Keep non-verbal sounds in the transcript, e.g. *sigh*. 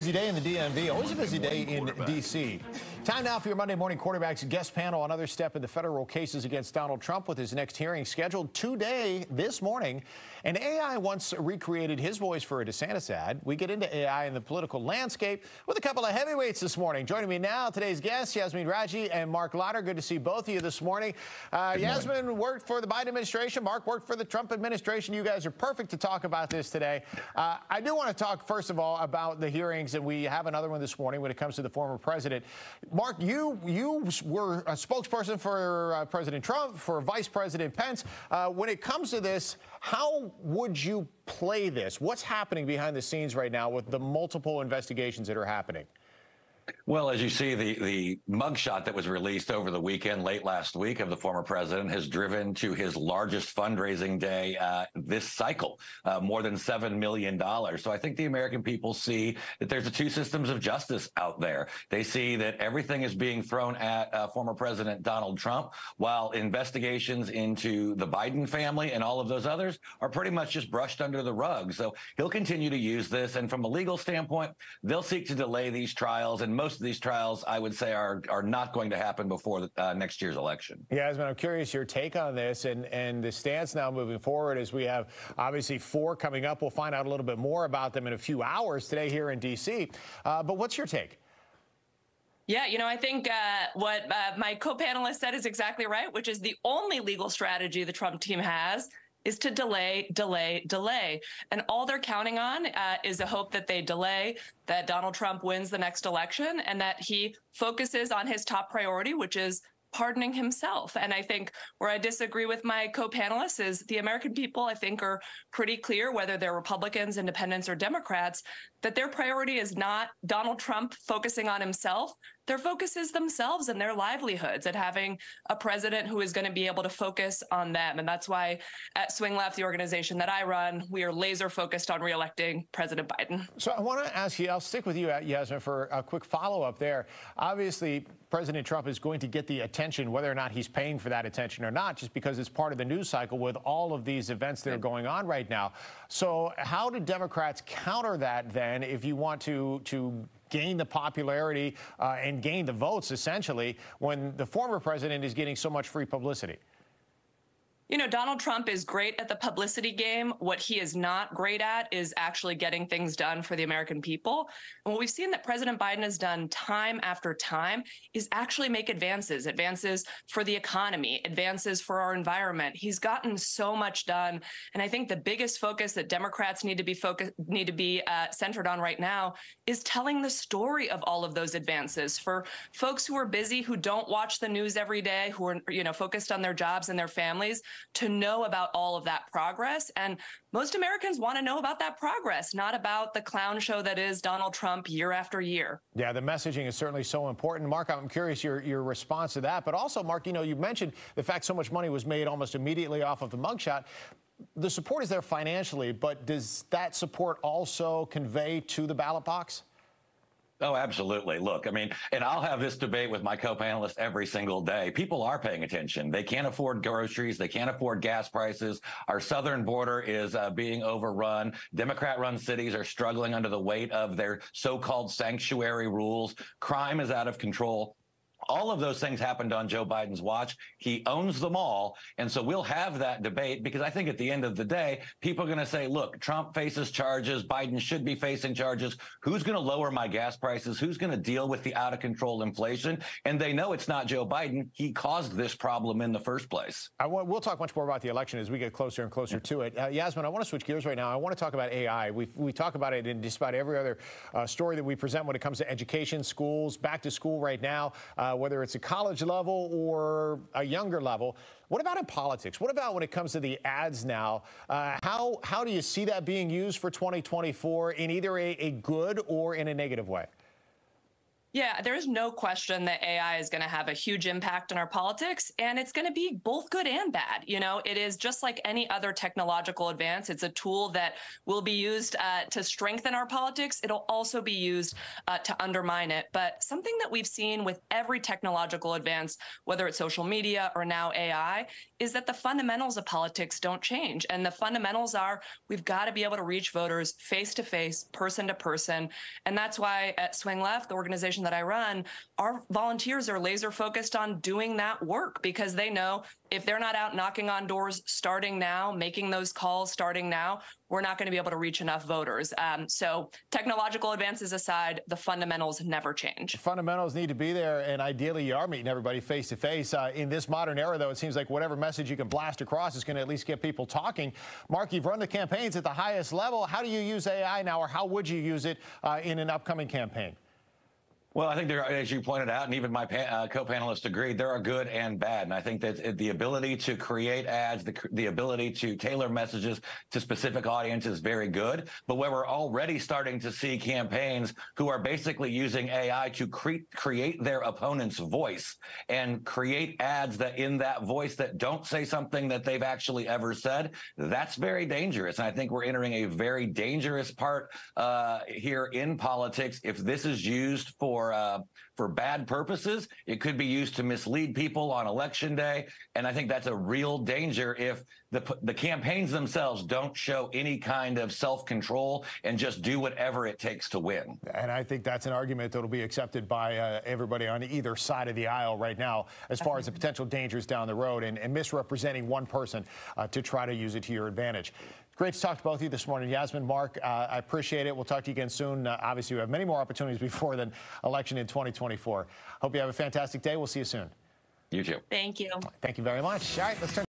Busy day in the DMV, always a busy day in D.C. Time now for your Monday morning quarterbacks guest panel. Another step in the federal cases against Donald Trump with his next hearing scheduled today, this morning. And AI once recreated his voice for a DeSantis ad. We get into AI in the political landscape with a couple of heavyweights this morning. Joining me now, today's guests, Yasmin Radjy and Marc Lotter. Good to see both of you this morning. Uh, morning. worked for the Biden administration. Marc worked for the Trump administration. You guys are perfect to talk about this today. Uh, I do want to talk, first of all, about the hearing and we have another one this morning when it comes to the former president. Marc, you you were a spokesperson for uh, President Trump, for Vice President Pence. Uh, when it comes to this, how would you play this? What's happening behind the scenes right now with the multiple investigations that are happening? Well, as you see, the the mugshot that was released over the weekend, late last week, of the former president has driven to his largest fundraising day uh, this cycle, uh, more than seven million dollars. So I think the American people see that there's a two systems of justice out there. They see that everything is being thrown at uh, former President Donald Trump, while investigations into the Biden family and all of those others are pretty much just brushed under the rug. So he'll continue to use this, and from a legal standpoint, they'll seek to delay these trials and most of these trials, I would say, are are not going to happen before the, uh, next year's election. Yeah, Yasmin, I'm curious your take on this and and the stance now moving forward as we have obviously four coming up. We'll find out a little bit more about them in a few hours today here in D.C. Uh, but what's your take? Yeah, you know, I think uh, what uh, my co-panelist said is exactly right, which is the only legal strategy the Trump team has is to delay, delay, delay. And all they're counting on uh, is a hope that they delay, that Donald Trump wins the next election, and that he focuses on his top priority, which is pardoning himself. And I think where I disagree with my co-panelists is the American people, I think, are pretty clear, whether they're Republicans, independents, or Democrats, that their priority is not Donald Trump focusing on himself. Their focus is themselves and their livelihoods and having a president who is going to be able to focus on them. And that's why at Swing Left, the organization that I run, we are laser focused on reelecting President Biden. So I want to ask you, I'll stick with you, uh, Yasmin, for a quick follow up there. Obviously, President Trump is going to get the attention, whether or not he's paying for that attention or not, just because it's part of the news cycle with all of these events that are mm. going on right now. So, how do Democrats counter that then if you want to, to gain the popularity uh, and gain the votes, essentially, when the former president is getting so much free publicity? You know, Donald Trump is great at the publicity game. What he is not great at is actually getting things done for the American people. And what we've seen that President Biden has done time after time is actually make advances, advances for the economy, advances for our environment. He's gotten so much done. And I think the biggest focus that Democrats need to be focused, need to be uh, centered on right now is telling the story of all of those advances for folks who are busy, who don't watch the news every day, who are, you know, focused on their jobs and their families to know about all of that progress. And most Americans want to know about that progress, not about the clown show that is Donald Trump year after year. Yeah, the messaging is certainly so important. Marc, I'm curious your, your response to that. But also, Marc, you know, you mentioned the fact so much money was made almost immediately off of the mugshot the support is there financially, but does that support also convey to the ballot box? Oh, absolutely. Look, I mean, and I'll have this debate with my co-panelists every single day. People are paying attention. They can't afford groceries. They can't afford gas prices. Our southern border is uh, being overrun. Democrat-run cities are struggling under the weight of their so-called sanctuary rules. Crime is out of control. All of those things happened on Joe Biden's watch. He owns them all. And so we'll have that debate because I think at the end of the day, people are going to say, look, Trump faces charges. Biden should be facing charges. Who's going to lower my gas prices? Who's going to deal with the out of control inflation? And they know it's not Joe Biden. He caused this problem in the first place. I want, we'll talk much more about the election as we get closer and closer to it. Uh, Yasmin, I want to switch gears right now. I want to talk about AI. We, we talk about it in just about every other uh, story that we present when it comes to education, schools, back to school right now. Uh, whether it's a college level or a younger level. What about in politics? What about when it comes to the ads now? Uh, how, how do you see that being used for 2024 in either a, a good or in a negative way? Yeah, there's no question that AI is going to have a huge impact on our politics, and it's going to be both good and bad. You know, it is just like any other technological advance. It's a tool that will be used uh, to strengthen our politics. It'll also be used uh, to undermine it. But something that we've seen with every technological advance, whether it's social media or now AI, is that the fundamentals of politics don't change. And the fundamentals are we've got to be able to reach voters face to face, person to person. And that's why at Swing Left, the organization that I run, our volunteers are laser focused on doing that work because they know if they're not out knocking on doors starting now, making those calls starting now, we're not going to be able to reach enough voters. Um, so, technological advances aside, the fundamentals never change. The fundamentals need to be there, and ideally, you are meeting everybody face to face. In this modern era, though, it seems like whatever message you can blast across is going to at least get people talking. Marc, you've run the campaigns at the highest level. How do you use AI now, or how would you use it uh, in an upcoming campaign? Well, I think there, as you pointed out, and even my uh, co-panelists agreed, there are good and bad. And I think that the ability to create ads, the, the ability to tailor messages to specific audiences is very good. But where we're already starting to see campaigns who are basically using AI to cre- create their opponent's voice and create ads that in that voice that don't say something that they've actually ever said, that's very dangerous. And I think we're entering a very dangerous part uh, here in politics if this is used for for uh, for bad purposes. It could be used to mislead people on election day, and I think that's a real danger if the the campaigns themselves don't show any kind of self control and just do whatever it takes to win. And I think that's an argument that will be accepted by uh, everybody on either side of the aisle right now, as far as the potential dangers down the road and, and misrepresenting one person uh, to try to use it to your advantage. Great to talk to both of you this morning. Yasmin, Marc, uh, I appreciate it. We'll talk to you again soon. Uh, obviously, we have many more opportunities *laughs* before the election in 2024. Hope you have a fantastic day. We'll see you soon. You too. Thank you. Thank you very much. All right, let's turn.